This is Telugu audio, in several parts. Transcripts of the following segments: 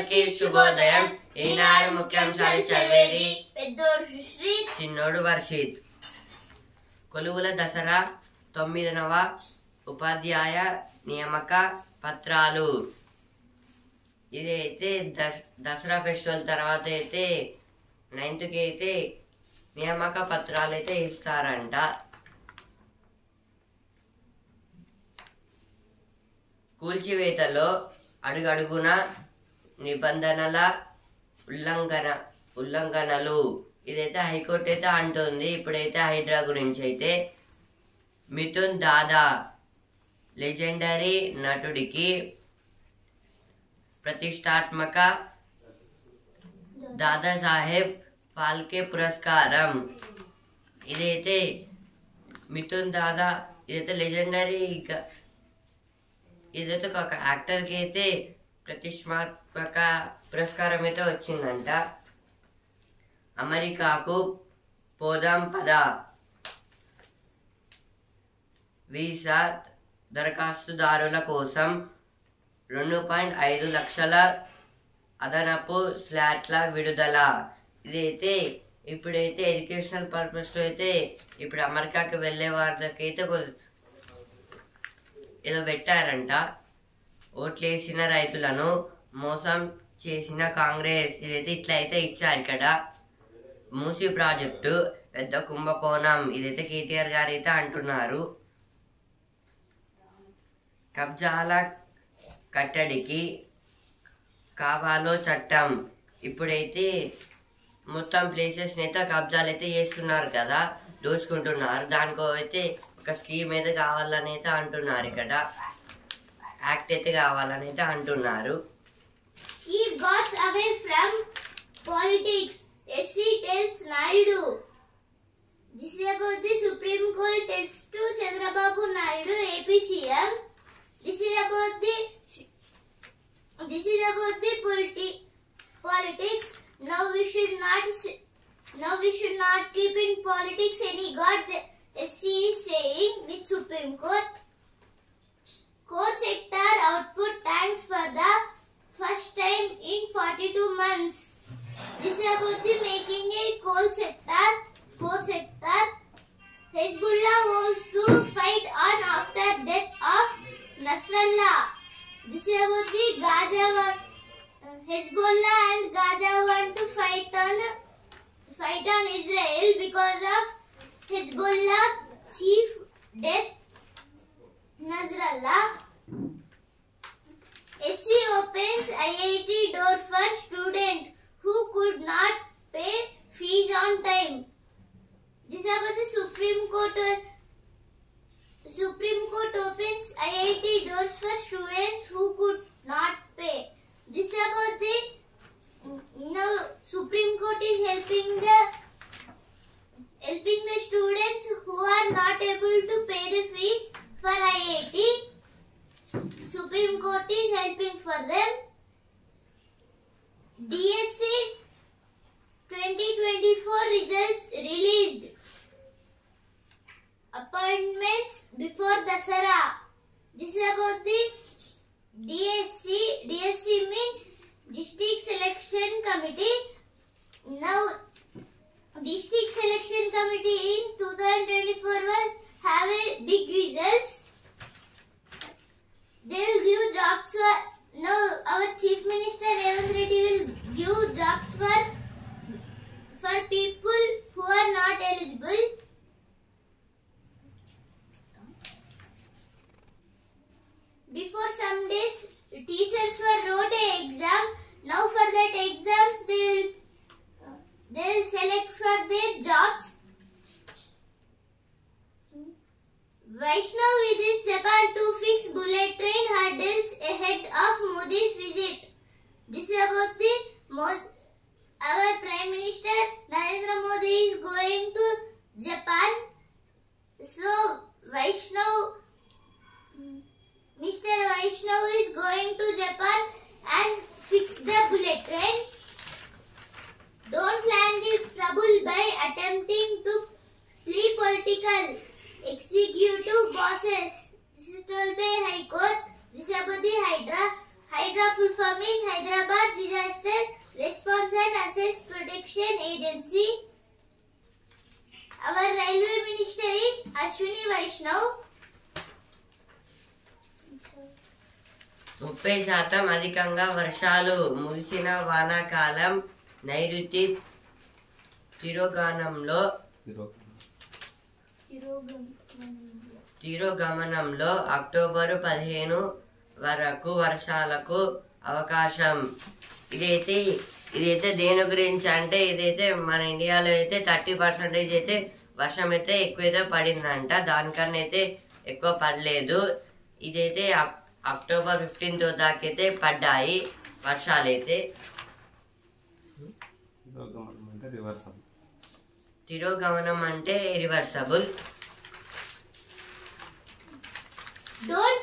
అందరికీ శుభోదయం. ఈనాడు ముఖ్యాంశాలు చదివేది పెద్దోడు సుశ్రీ చిన్నోడు వర్షిత్ కొలువుల దసరా తొమ్మిదవ ఉపాధ్యాయ నియామక పత్రాలు. ఇదైతే దస్ దసరా ఫెస్టివల్ తర్వాత అయితే నైన్త్కి అయితే నియామక పత్రాలు అయితే ఇస్తారంట. కూల్చివేతలో అడుగడుగున నిబంధనల ఉల్లంఘన ఉల్లంఘనలు. ఇదైతే హైకోర్టు అయితే అంటుంది. ఇప్పుడైతే హైడ్రా గురించి అయితే మిథున్ దాదా లెజెండరీ నటుడికి ప్రతిష్టాత్మక దాదాసాహెబ్ ఫాల్కే పురస్కారం. ఇదైతే మిథున్ దాదా ఇదైతే లెజెండరీ ఇదైతే ఒక యాక్టర్కి అయితే ప్రతిష్టాత్మక పురస్కారం అయితే వచ్చిందంట. అమెరికాకు పోదాం పద. వీసా దరఖాస్తుదారుల కోసం రెండు పాయింట్ ఐదు లక్షల అదనపు స్లాట్ల విడుదల. ఇదైతే ఇప్పుడైతే ఎడ్యుకేషనల్ పర్పస్లో అయితే ఇప్పుడు అమెరికాకి వెళ్ళే వాళ్ళకైతే ఏదో పెట్టారంట. ఓట్లేసిన రైతులను మోసం చేసిన కాంగ్రెస్. ఇదైతే ఇట్లా అయితే ఇచ్చారు ఇక్కడ. మూసి ప్రాజెక్టు పెద్ద కుంభకోణం. ఇదైతే కేటీఆర్ గారు అయితే అంటున్నారు. కబ్జాల కట్టడికి కావాలో చట్టం. ఇప్పుడైతే మొత్తం ప్లేసెస్ అయితే కబ్జాలు అయితే చేస్తున్నారు కదా. దోచుకుంటున్నారు. దానికో అయితే ఒక స్కీమ్ అయితే కావాలని అయితే అంటున్నారు ఇక్కడ. యాక్ట్ అయితే కావాలని అయితే అంటున్నారు ఈ gods away from politics SC tells Naidu this Supreme Court tells to Chandrababu Naidu AP CM the this the పొలిటి politics now we should not now we should not keep in politics any god SC saying with Supreme Court with Supreme Court. Core sector output thanks for the first time in 42 months. This is about the making a coal sector, core sector. Hezbollah wants to fight on after death of Nasrallah. This is about the Gaza. wa- uh, Hezbollah and Gaza want to fight on fight on Israel because of Hezbollah chief death Nasrallah. SC opens IIT door for student who could not pay fees on time. This is about the Supreme Court. Supreme Court opens IIT doors for students who could not pay. This is about the now Supreme Court is helping the helping the students who are not able to pay the fees for IIT. Supreme Court is helping for them. DSC 2024 results released. Appointments before Dasara. This is about the DSC. DSC means District Selection Committee. Now, District Selection Committee in 2024 was have a big results. They will give jobs uh, for now. Our Chief Minister Revanth Reddy will give jobs for for people who are not eligible. Before some days, teachers were wrote a exam. Now for that exams, they will they will select for their jobs. Vaishnav visits Japan to fix bullet train hurdles ahead of Modi's visit. This is about the our Prime Minister Narendra Modi is going to Japan. So Vaishnav, Mr. Vaishnav is going to Japan and fix the bullet train. Don't plan the trouble by attempting to flee political executive bosses. This is told by High Court. This is about the Hydra. Hydra full and Assets Protection Agency. Our railway minister is Ashwini Vaishnav. ముప్పై శాతం అధికంగా వర్షాలు ముగిసిన వానాకాలం నైరుతి తిరోగానంలో తిరోగమనంలో అక్టోబరు పదిహేను వరకు వర్షాలకు అవకాశం. ఇదైతే ఇదైతే దేని గురించి అంటే ఇదైతే మన ఇండియాలో అయితే థర్టీ పర్సెంటేజ్ అయితే వర్షం అయితే ఎక్కువైతే పడిందంట. దానికన్నా అయితే ఎక్కువ పడలేదు. ఇదైతే అక్- అక్టోబర్ ఫిఫ్టీన్త్ దాకైతే పడ్డాయి వర్షాలైతే. తిరోగమనం అంటే reversible. Don't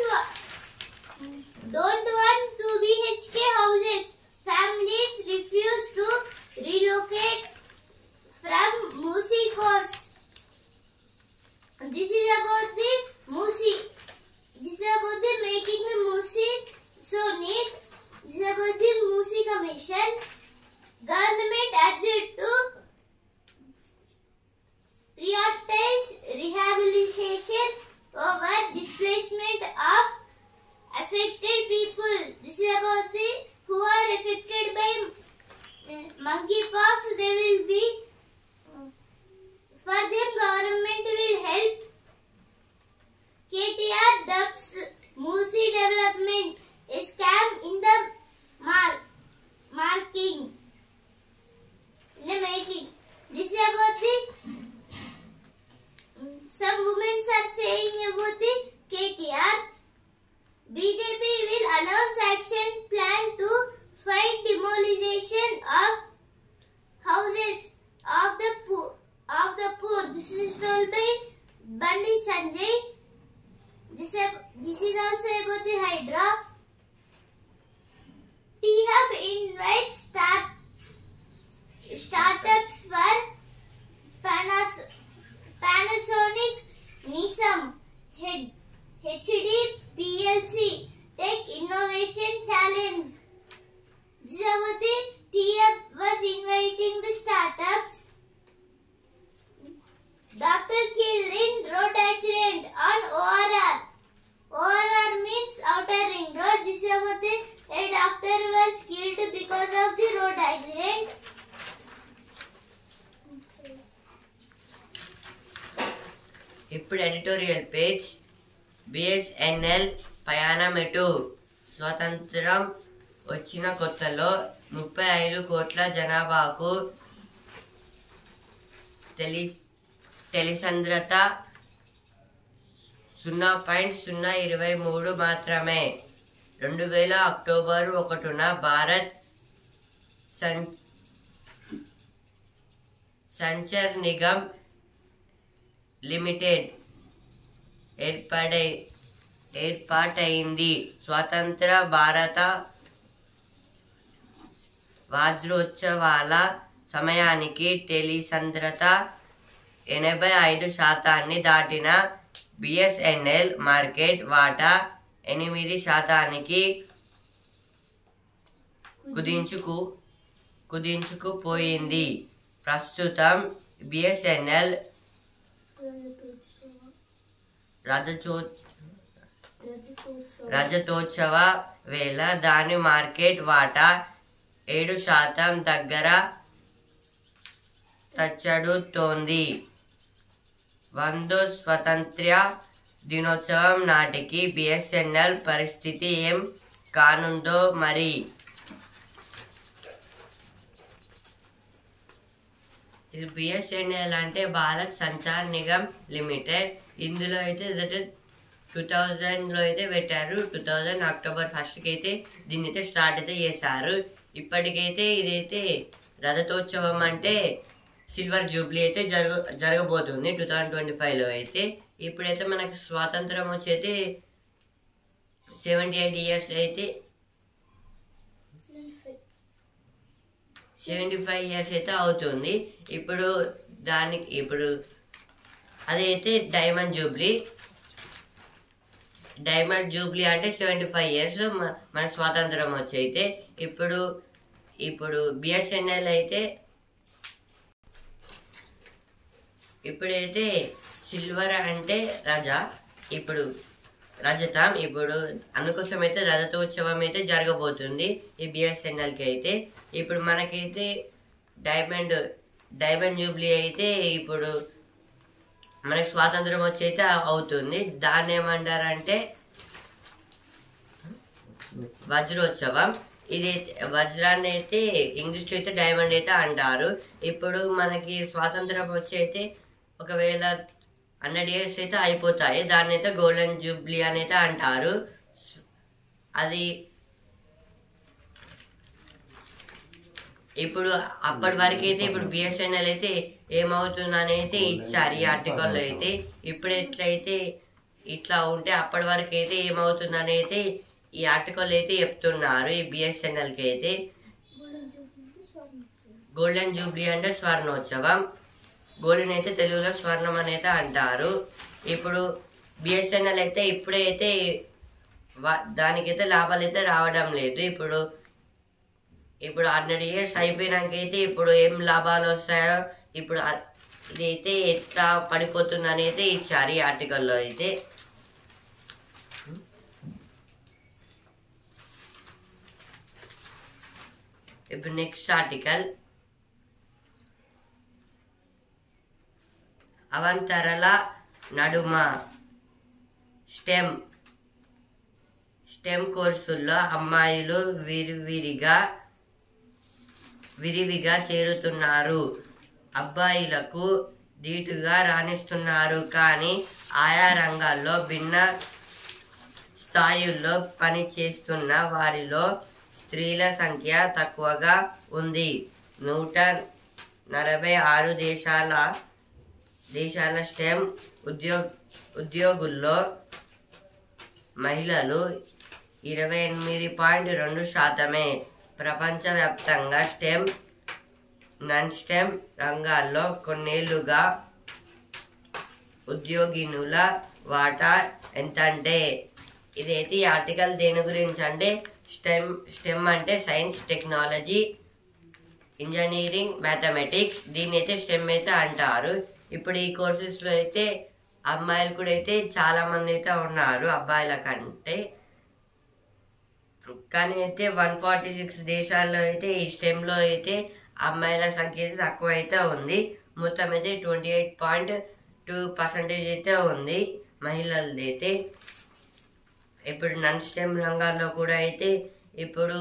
don't want 2 BHK houses. Families refuse to relocate from Musi coast. This is about the Musi. This is about the making the Musi so neat. This is about the Musi Commission. Government urged to prioritize rehabilitation over displacement of affected people. This is about the who are affected by uh, monkeypox. They will be సంవత్సరం వచ్చిన కొత్తలో ముప్పై ఐదు కోట్ల జనాభాకు తెలి తెలిసంద్రత సున్నా పాయింట్ సున్నా ఇరవై మూడు మాత్రమే. రెండు వేల అక్టోబర్ ఒకటిన భారత్ సం సంచర్ నిగమ్ లిమిటెడ్ ఏర్పడై ఏర్పాటైంది. స్వతంత్ర భారత వజ్రోత్సవాల సమయానికి టెలిసంద్రత ఎనభై ఐదు శాతాన్ని దాటిన బిఎస్ఎన్ఎల్ మార్కెట్ వాటా ఎనిమిది శాతానికి కుదించుకు కుదించుకుపోయింది. ప్రస్తుతం బిఎస్ఎన్ఎల్ రథచో రజతోత్సవ వేళ దాని మార్కెట్ వాటా ఏడు శాతం దగ్గర తచ్చడుతోంది. వందో స్వతంత్ర దినోత్సవం నాటికి బిఎస్ఎన్ఎల్ పరిస్థితి ఏం కానుందో మరి? ఇది బిఎస్ఎన్ఎల్ అంటే భారత్ సంచార్ నిగమ్ లిమిటెడ్. ఇందులో అయితే టూ థౌజండ్లో అయితే పెట్టారు. టూ థౌజండ్ అక్టోబర్ ఫస్ట్కి అయితే దీన్ని అయితే స్టార్ట్ అయితే చేశారు. ఇప్పటికైతే ఇదైతే రథతోత్సవం అంటే సిల్వర్ జూబ్లీ అయితే జరగ జరగబోతుంది టూ థౌజండ్ ట్వంటీ ఫైవ్లో అయితే. ఇప్పుడైతే మనకు స్వాతంత్రం వచ్చి అయితే సెవెంటీ ఎయిట్ ఇయర్స్ అయితే సెవెంటీ ఫైవ్ ఇయర్స్ అయితే అవుతుంది. ఇప్పుడు దానికి ఇప్పుడు అదైతే డైమండ్ జూబ్లీ డైమండ్ జూబ్లీ అంటే సెవెంటీ ఫైవ్ ఇయర్స్ మన స్వాతంత్రం వచ్చి అయితే ఇప్పుడు ఇప్పుడు బిఎస్ఎన్ఎల్ అయితే ఇప్పుడైతే సిల్వర్ అంటే రజ ఇప్పుడు రజతం ఇప్పుడు అందుకోసం అయితే రజతోత్సవం అయితే జరగబోతుంది ఈ బిఎస్ఎన్ఎల్కి అయితే. ఇప్పుడు మనకైతే డైమండ్ డైమండ్ జూబ్లీ అయితే ఇప్పుడు మనకి స్వాతంత్రం వచ్చి అయితే అవుతుంది. దాన్ని ఏమంటారంటే వజ్రోత్సవం. ఇది వజ్రాన్ని అయితే ఇంగ్లీష్లో అయితే డైమండ్ అయితే అంటారు. ఇప్పుడు మనకి స్వాతంత్రం వచ్చి అయితే ఒకవేళ హండ్రెడ్ ఇయర్స్ అయితే అయిపోతాయి. దాన్ని అయితే గోల్డెన్ జూబ్లీ అని అయితే అంటారు. అది ఇప్పుడు అప్పటి వరకు అయితే ఇప్పుడు బిఎస్ఎన్ఎల్ అయితే ఏమవుతుందని అయితే ఇచ్చారు ఈ ఆర్టికల్లో అయితే ఇప్పుడు ఎట్లయితే ఇట్లా ఉంటే అప్పటి వరకు అయితే ఏమవుతుందని అయితే ఈ ఆర్టికల్ అయితే చెప్తున్నారు ఈ బిఎస్ఎన్ఎల్కి అయితే. గోల్డెన్ జూబ్లీ అంటే స్వర్ణోత్సవం. గోల్డెన్ అయితే తెలుగులో స్వర్ణం అని అయితే అంటారు. ఇప్పుడు బిఎస్ఎన్ఎల్ అయితే ఇప్పుడైతే దానికైతే లాభాలు అయితే రావడం లేదు. ఇప్పుడు ఇప్పుడు హండ్రెడ్ ఇయర్స్ అయిపోయినాక అయితే ఇప్పుడు ఏం లాభాలు వస్తాయో ఇప్పుడు ఇదైతే ఎట్లా పడిపోతుంది అనేది ఇచ్చారు ఈ ఆర్టికల్లో అయితే. ఇప్పుడు నెక్స్ట్ ఆర్టికల్. అవంతరల నడుమ స్టెమ్. స్టెమ్ కోర్సుల్లో అమ్మాయిలు విరివిరిగా విరివిగా చేరుతున్నారు. అబ్బాయిలకు ధీటుగా రాణిస్తున్నారు. కానీ ఆయా రంగాల్లో భిన్న స్థాయిల్లో పనిచేస్తున్న వారిలో స్త్రీల సంఖ్య తక్కువగా ఉంది. నూట నలభై ఆరు దేశాల దేశాల స్టెమ్ ఉద్యోగ ఉద్యోగుల్లో మహిళలు ఇరవై ఎనిమిది పాయింట్ రెండు శాతమే. ప్రపంచవ్యాప్తంగా స్టెమ్ నాన్ స్టెమ్ రంగాల్లో కొన్నేళ్ళుగా ఉద్యోగినుల వాటా ఎంత అంటే ఇదైతే ఈ ఆర్టికల్ దేని గురించి అంటే స్టెమ్ స్టెమ్ అంటే సైన్స్ టెక్నాలజీ ఇంజనీరింగ్ మ్యాథమెటిక్స్. దీన్ని అయితే స్టెమ్ అయితే అంటారు. ఇప్పుడు ఈ కోర్సెస్లో అయితే అమ్మాయిలు కూడా అయితే చాలామంది అయితే ఉన్నారు అబ్బాయిల కంటే. కానీ అయితే వన్ ఫార్టీ సిక్స్ దేశాల్లో అయితే ఈ స్టెమ్లో అయితే అమ్మాయిల సంఖ్య తక్కువ అయితే ఉంది. మొత్తం అయితే twenty eight point two percentage అయితే ఉంది మహిళలది అయితే ఇప్పుడు నన్ స్టెమ్ రంగాల్లో కూడా అయితే ఇప్పుడు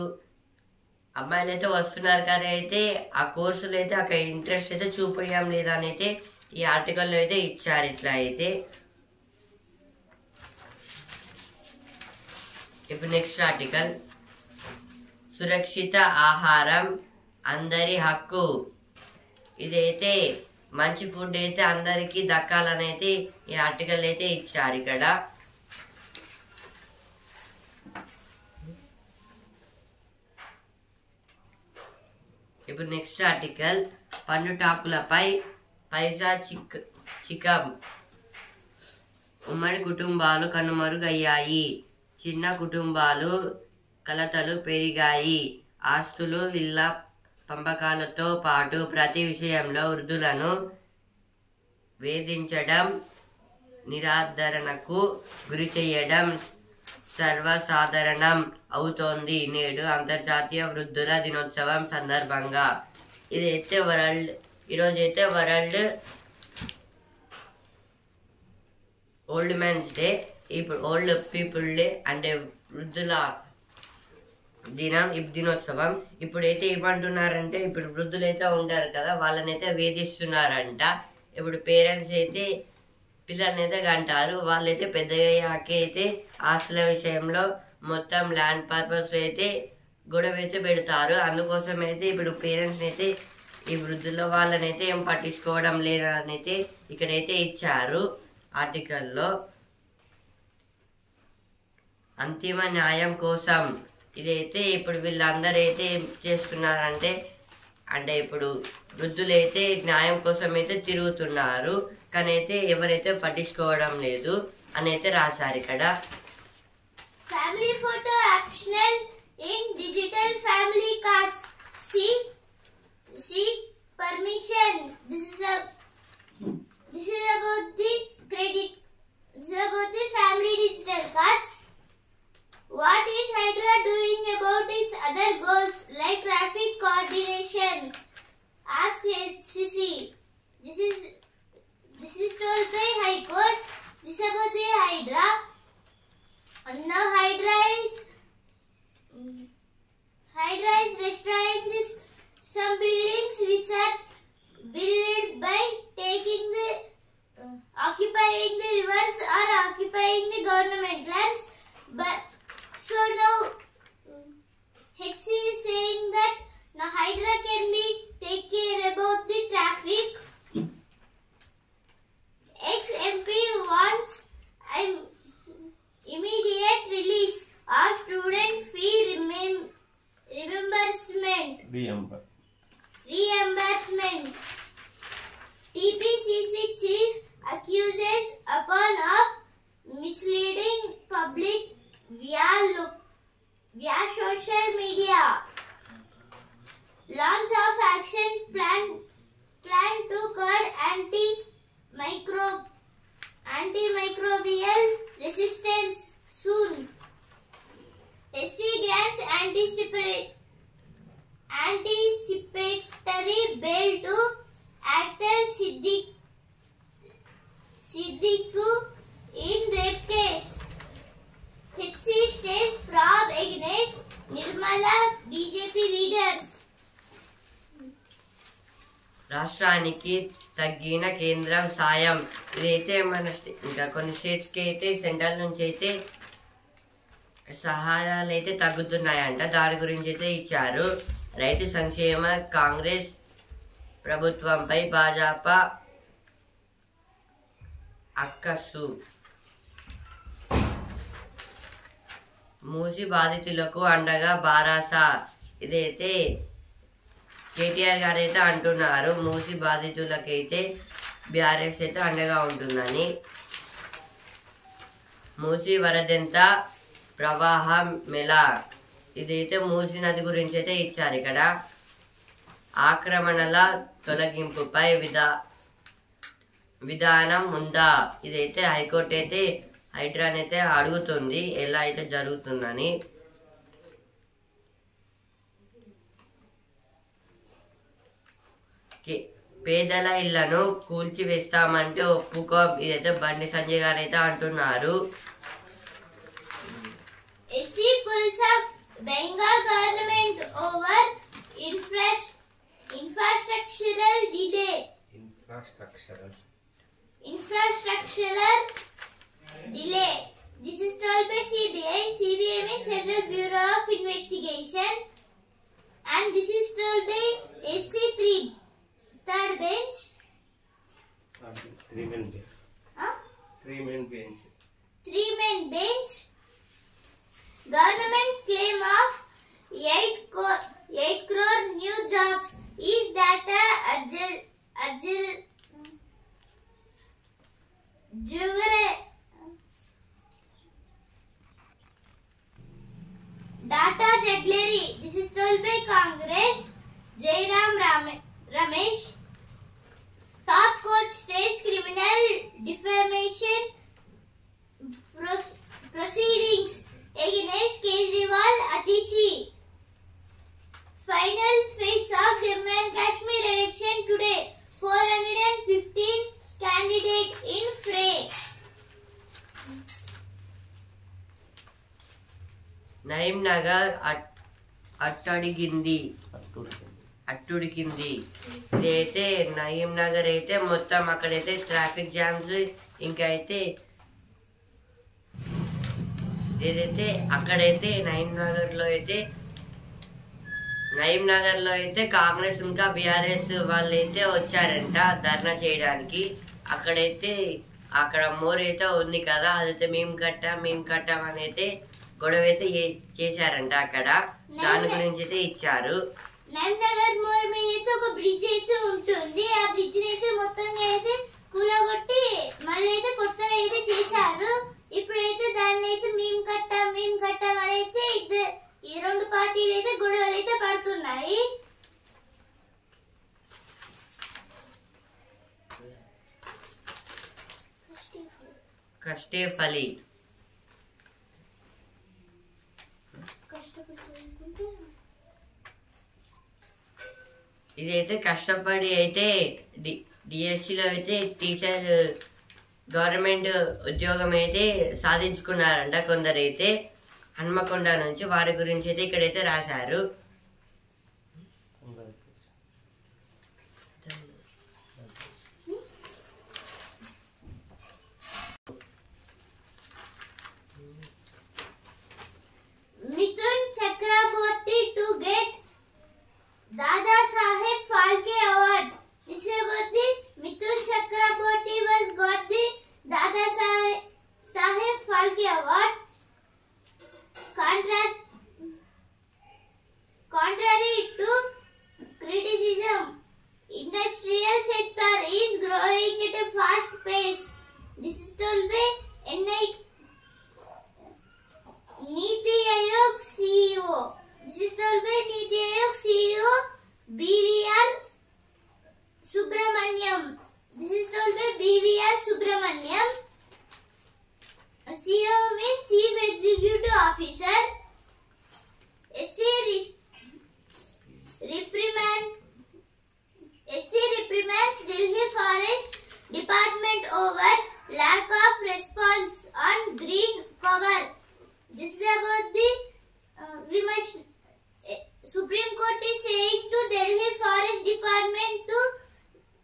అమ్మాయిలు అయితే వస్తున్నారు కానీ అయితే ఆ కోర్సులు అయితే అక్కడ ఇంట్రెస్ట్ అయితే చూపించడం లేదని అయితే ఈ ఆర్టికల్లో అయితే ఇచ్చారు ఇట్లా అయితే. ఇప్పుడు నెక్స్ట్ ఆర్టికల్ సురక్షిత ఆహారం అందరి హక్కు. ఇదైతే మంచి ఫుడ్ అయితే అందరికీ దక్కాలని అయితే ఈ ఆర్టికల్ అయితే ఇచ్చారు ఇక్కడ. ఇప్పుడు నెక్స్ట్ ఆర్టికల్ పండుటాకులపై పైసా చిక్ చికం. ఉమ్మడి కుటుంబాలు కనుమరుగయ్యాయి. చిన్న కుటుంబాలు కలతలు పెరిగాయి. ఆస్తులు ఇళ్ళ పంపకాలతో పాటు ప్రతి విషయంలో వృద్ధులను వేధించడం నిరాధరణకు గురి చేయడం సర్వసాధారణం అవుతోంది నేడు అంతర్జాతీయ వృద్ధుల దినోత్సవం సందర్భంగా. ఇదైతే వరల్డ్ ఈరోజైతే వరల్డ్ ఓల్డ్ మ్యాన్స్ డే ఇప్పుడు ఓల్డ్ పీపుల్ డే అంటే వృద్ధుల దినం ఈ దినోత్సవం ఇప్పుడైతే ఏమంటున్నారంటే ఇప్పుడు వృద్ధులు అయితే ఉంటారు కదా వాళ్ళనైతే వేధిస్తున్నారంట. ఇప్పుడు పేరెంట్స్ అయితే పిల్లల్ని అయితే కంటారు. వాళ్ళైతే పెద్దగయ్యాకే అయితే ఆస్తుల విషయంలో మొత్తం ల్యాండ్ పర్పస్ అయితే గొడవ అయితే పెడతారు. అందుకోసం అయితే ఇప్పుడు పేరెంట్స్ని అయితే ఈ వృద్ధుల వాళ్ళనైతే ఏం పట్టించుకోవడం లేదని అయితే ఇక్కడైతే ఇచ్చారు ఆర్టికల్లో. అంతిమ న్యాయం కోసం ఇదైతే ఇప్పుడు వీళ్ళందరూ అయితే ఏం చేస్తున్నారంటే అంటే ఇప్పుడు వృద్ధులైతే న్యాయం కోసం అయితే తిరుగుతున్నారు కానీ అయితే ఎవరైతే పట్టించుకోవడం లేదు అని అయితే రాశారు ఇక్కడ. Family photo optional in digital family cards C C permission Reimbursement. Reimbursement. TPCC chief accuses upon of misleading public via look via social media. Launch of action plan plan to curb anti micro antimicrobial resistance soon. SC grants anticipate anticipatory bail to actor Siddiq Siddiqu in rape case. HC stays probe against Nirmala BJP leaders. రాష్ట్రానికి తగ్గిన కేంద్రం సాయం ఇదైతే మన స్టే- ఇంకా కొన్ని స్టేట్స్కి అయితే సెంట్రల్ నుంచి అయితే సహాయాలు అయితే తగ్గుతున్నాయంట దాని గురించి అయితే ఇచ్చారు రైతు సంక్షేమ కాంగ్రెస్ ప్రభుత్వంపై భాజపా అక్కసు. మూసి బాధితులకు అండగా బారాస. ఇదైతే కేటీఆర్ గారు అయితే అంటున్నారు. మూసి బాధితులకైతే బీఆర్ఎస్ అయితే అండగా ఉంటుందని. మూసి వరదంతా ప్రవాహం మెలా ఇదైతే మూసి నది గురించి అయితే ఇచ్చారు ఇక్కడ. ఆక్రమణల తొలగింపుపై విధా విధానం ఉందా? ఇదైతే హైకోర్టు అయితే హైడ్రాన్ అయితే అడుగుతుంది ఎలా అయితే జరుగుతుందని. పేదల ఇళ్ళను కూల్చివేస్తామంటే ఒప్పుకో ఇదైతే బండి సంజయ్ గారు అయితే అంటున్నారు Bengal government over infrastructural delay. Infrastructural. Infrastructural delay. This is told by CBI. CBI means Central Bureau of Investigation. And this is told by SC3. Third bench. Um, three main bench. Huh? Three main bench. Three main bench. Government claim of 8, co- 8 crore new jobs. Is urgent? urgent data jugglery. This is told by Congress. Jairam Ram- Ramesh. Top court అట్- అట్టడిగింది. అటు అట్టుడికింది ఇదైతే నయీం నగర్ అయితే మొత్తం అక్కడైతే ట్రాఫిక్ జామ్స్ ఇంకా అయితే ఏదైతే అక్కడైతే నయీం నగర్లో అయితే నయీం నగర్లో అయితే కాంగ్రెస్ ఇంకా బీఆర్ఎస్ వాళ్ళు అయితే వచ్చారంట ధర్నా చేయడానికి. అక్కడైతే అక్కడ మోర్ అయితే ఉంది కదా అదైతే మేము కట్టాం మేము కట్టాం అని అయితే గొడవ అయితే చేశారంట అక్కడ. దాని గురించి అయితే ఇచ్చారు. నగర్ మోర్ మీద అయితే ఒక బ్రిడ్జ్ అయితే ఉంటుంది. ఆ బ్రిడ్జ్ అయితే మొత్తంగా అయితే కూలగొట్టి మళ్ళీ అయితే కొత్తగా అయితే చేశారు. ఇప్పుడైతే దాన్ని అయితే మేము కట్టాం మేము కట్టాం అని అయితే ఇద్దరు ఈ రెండు పార్టీలు అయితే గొడవలు అయితే పడుతున్నాయి. కష్టే ఫలి కష్టపడి చదువుకుంటే ఇదైతే కష్టపడి అయితే డి డిఎస్సిలో అయితే టీచర్ గవర్నమెంట్ ఉద్యోగం అయితే సాధించుకున్నారంట కొందరైతే. హన్మకొండ నుంచి వారి గురించి అయితే ఇక్కడైతే రాశారు. power. This is about the uh, we must eh, Supreme Court is saying to Delhi Forest Department to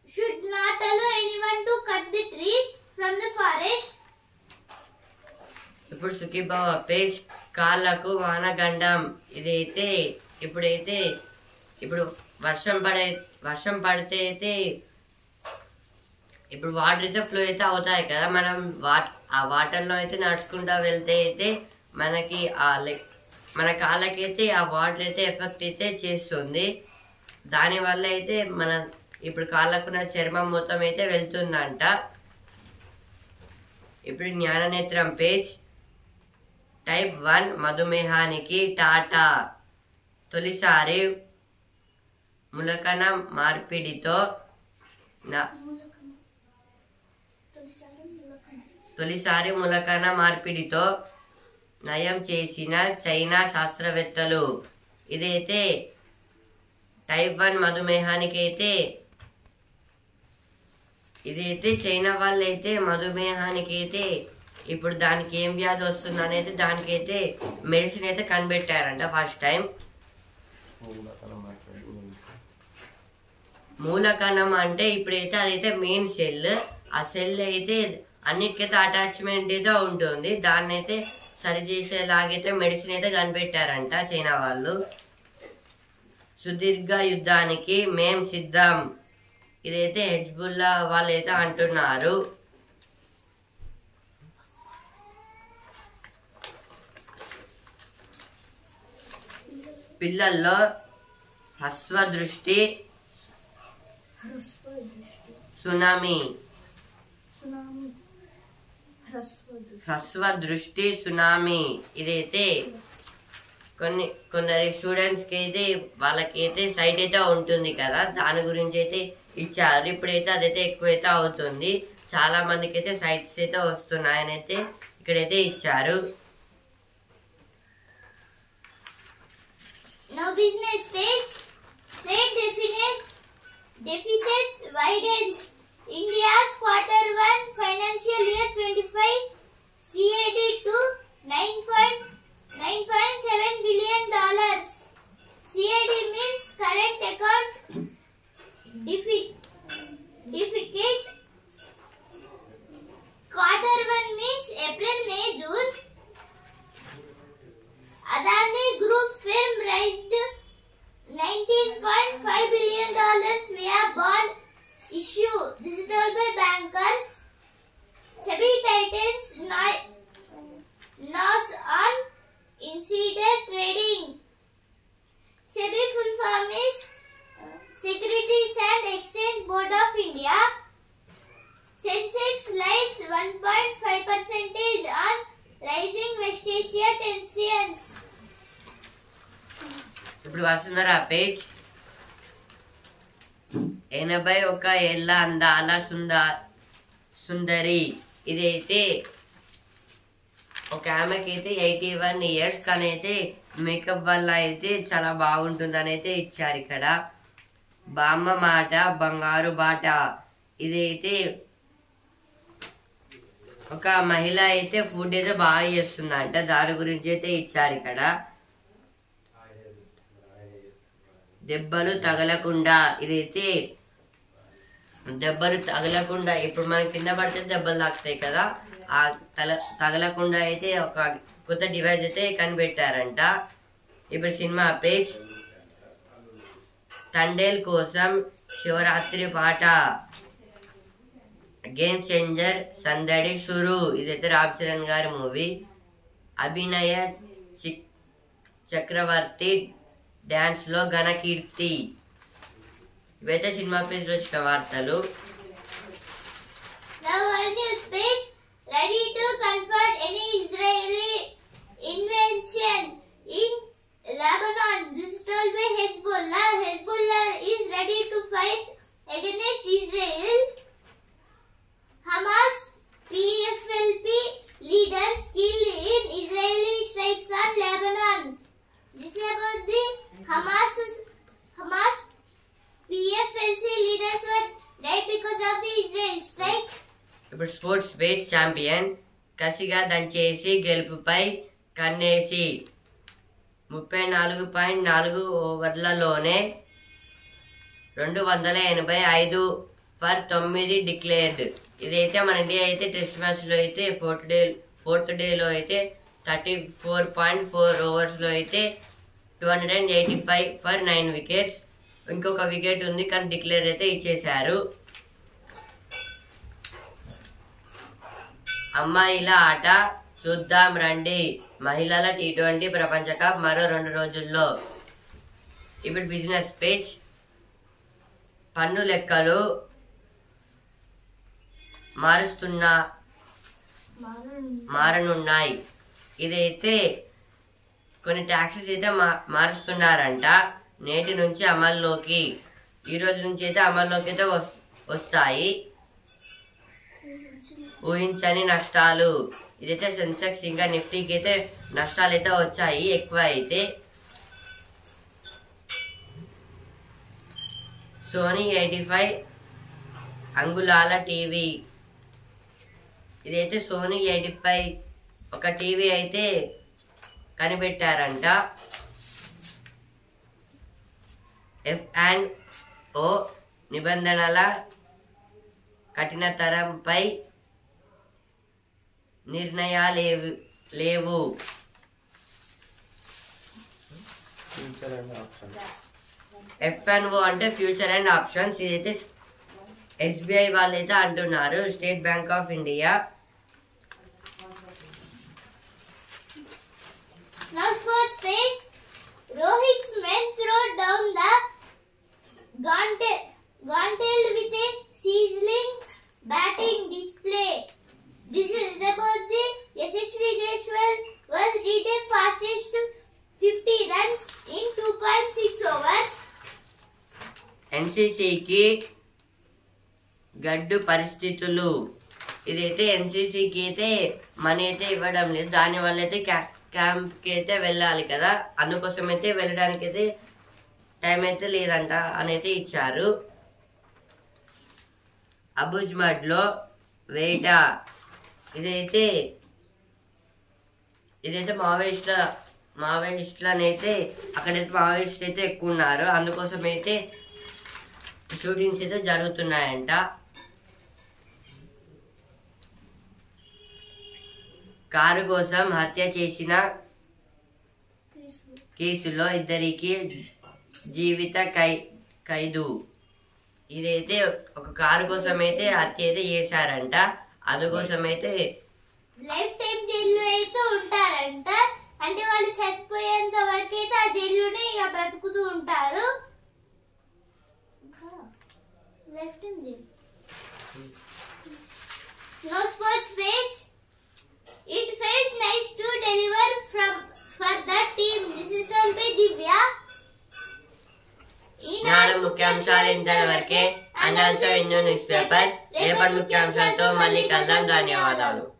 should not allow anyone to cut the trees from the forest. ఇప్పుడు సుఖీబాబా పేజ్ కాళ్ళకు వానగండం ఇదైతే ఇప్పుడైతే ఇప్పుడు వర్షం పడే వర్షం పడితే అయితే ఇప్పుడు వాటర్ అయితే ఫ్లో అయితే అవుతాయి కదా మనం వాట్ ఆ వాటర్లో అయితే నడుచుకుంటా వెళ్తే అయితే మనకి ఆ లైక్ మన కాళ్ళకైతే ఆ వాటర్ అయితే ఎఫెక్ట్ అయితే చేస్తుంది. దానివల్ల అయితే మన ఇప్పుడు కాళ్ళకున్న చర్మం మొత్తం అయితే వెళ్తుందంట. ఇప్పుడు జ్ఞాననేత్రం పేజ్. టైప్ వన్ మధుమేహానికి టాటా. తొలిసారి ములకన మార్పిడితో నా తొలిసారి ములకన మార్పిడితో నయం చేసిన చైనా శాస్త్రవేత్తలు. ఇదైతే టైప్ వన్ మధుమేహానికి అయితే ఇదైతే చైనా వాళ్ళు అయితే మధుమేహానికి అయితే ఇప్పుడు దానికి ఏం వ్యాధి వస్తుంది అనేది దానికైతే మెడిసిన్ అయితే కనిపెట్టారంట ఫస్ట్ టైం. మూలకణం అంటే ఇప్పుడైతే అదైతే మెయిన్ సెల్. ఆ సెల్ అయితే అన్నిటికైతే అటాచ్మెంట్ అయితే ఉంటుంది. దాన్ని అయితే సరి చేసేలాగైతే మెడిసిన్ అయితే కనిపెట్టారంట చైనా వాళ్ళు. సుదీర్ఘ యుద్ధానికి మేం సిద్ధం. ఇదైతే హెజ్బుల్లా వాళ్ళైతే అంటున్నారు. పిల్లల్లో హ్రస్వ దృష్టి సునామీ. హ్రస్వ దృష్టి సునామీ ఇదైతే కొన్ని కొందరి స్టూడెంట్స్కి అయితే వాళ్ళకైతే సైట్ అయితే ఉంటుంది కదా దాని గురించి అయితే ఇచ్చారు ఇప్పుడైతే అదైతే ఎక్కువైతే అవుతుంది చాలా మందికి అయితే సైట్స్ అయితే వస్తున్నాయని అయితే ఇక్కడైతే ఇచ్చారు Now business page. Trade deficits, deficits widens. India's quarter one financial year 25 CAD to 9.9.7 billion dollars. CAD means current account defi- deficit. Quarter one means April, May, June. Adani Group firm raised ఎనభై అందాల సుంద సుందరి. ఇదైతే ఒక ఆమెకి అయితే ఎయిటీ వన్ ఇయర్స్ కానీ అయితే మేకప్ వల్ల అయితే చాలా బాగుంటుందని అయితే ఇచ్చారు ఇక్కడ. బామ్మ మాట బంగారు బాట. ఇదైతే ఒక మహిళ అయితే ఫుడ్ అయితే బాగా చేస్తుందంట. దాని గురించి అయితే ఇచ్చారు ఇక్కడ. దెబ్బలు తగలకుండా ఇదైతే దెబ్బలు తగలకుండా ఇప్పుడు మనం కింద పడితే దెబ్బలు తాకుతాయి కదా ఆ తల తగలకుండా అయితే ఒక కొత్త డివైస్ అయితే కనిపెట్టారంట. ఇప్పుడు సినిమా పేజ్. తండేల్ కోసం శివరాత్రి పాట. గేమ్ చేంజర్ సందడి షురు. ఇదైతే రామ్ చరణ్ గారి మూవీ. అభినయ చక్రవర్తి డ్యాన్స్లో ఘనకీర్తి ಇವತ್ತೇ ಸಿನಿಮಾ ಪೇಜ್ ರಚಿಕ ವಾರ್తలు Now our news page ready to confront any Israeli invention in Lebanon. Destroyed by Hezbollah. Hezbollah is ready to fight against Israel. Hamas PFLP leaders killed in Israeli strikes on Lebanon. This about the Hamas. Super sports space champion. కసిగా దంచేసి గెలుపుపై కన్నేసి. ముప్పై నాలుగు పాయింట్ నాలుగు ఓవర్లలోనే రెండు వందల ఎనభై ఐదు ఫర్ తొమ్మిది డిక్లేర్డ్. ఇదైతే మన ఇండియా అయితే టెస్ట్ మ్యాచ్లో అయితే ఫోర్త్ డే ఫోర్త్ డేలో అయితే థర్టీ ఫోర్ పాయింట్ ఫోర్ ఓవర్స్లో అయితే two hundred and eighty five for nine wickets. ఇంకొక వికెట్ ఉంది కానీ డిక్లేర్ అయితే ఇచ్చేశారు. అమ్మాయిల ఆట చూద్దాం రండి. మహిళల టీ ట్వంటీ ప్రపంచ కప్ మరో రెండు రోజుల్లో. ఇప్పుడు బిజినెస్ పేజ్ పన్ను లెక్కలు మారుస్తున్న మారనున్నాయి. ఇదైతే కొన్ని ట్యాక్సెస్ అయితే మా మారుస్తున్నారంట. నేటి నుంచి అమల్లోకి ఈ రోజు నుంచి అయితే అమల్లోకి అయితే వస్- వస్తాయి. ఊహించని నష్టాలు. ఇదైతే సెన్సెక్స్ ఇంకా నిఫ్టీకి అయితే నష్టాలు అయితే వచ్చాయి ఎక్కువ అయితే సోనీ ఎయిటీ ఫైవ్ అంగుళాల టీవీ. ఇదైతే సోనీ ఎయిటీ ఫైవ్ ఒక టీవీ అయితే కనిపెట్టారంట. ఎఫ్ అండ్ ఓ నిబంధనల కఠినతరంపై నిర్ణయాలేవు లేవు ఫ్యూచర్ అండ్ ఆప్షన్ ఎఫ్ఎన్ఓ అంటే ఫ్యూచర్ అండ్ ఆప్షన్స్ ఇదైతే ఎస్బీఐ వాళ్ళు అయితే అంటున్నారు State Bank of India Now sports page. Rohit's men throw down the gauntlet, gauntlet with a sizzling batting display. This is about the Yashasvi Jaiswal was hit fastest 50 runs in 2.6 overs. ఎన్సీసీకి గడ్డు పరిస్థితులు. ఇదైతే ఎన్సీసీకి అయితే మనీ అయితే ఇవ్వడం లేదు. దానివల్ల అయితే క్యా క్యాంప్కి అయితే వెళ్ళాలి కదా. అందుకోసం అయితే వెళ్ళడానికి అయితే టైం అయితే లేదంట అని అయితే ఇచ్చారు అబుజ్మడ్లో వేట. ఇదైతే ఇదైతే మావోయిస్టుల మావోయిస్టులని అయితే అక్కడైతే మావోయిస్ట్ అయితే ఎక్కువ ఉన్నారు అందుకోసం అయితే షూటింగ్స్ అయితే జరుగుతున్నాయంట. కారు కోసం హత్య చేసిన కేసులో ఇద్దరికి జీవిత ఖై ఖైదు. ఇదైతే ఒక కారు కోసం అయితే హత్య అయితే చేశారంట. అందుకోసం అయితే లైఫ్ టైం జైల్లో అయితే ఉంటారంట. అంటే వాళ్ళు చనిపోయేంత వరకు అయితే ఆ జైల్లోనే ఇక బ్రతుకుతూ ఉంటారు. Life time jail. No sports page it felt nice to deliver from for the team this is told by Divya Eenadu ముఖ్యాంశాలు ఇంతవరకే. And also in news paper రేపటి ముఖ్యాంశాలతో మళ్ళీ కలుద్దాం. ధన్యవాదాలు.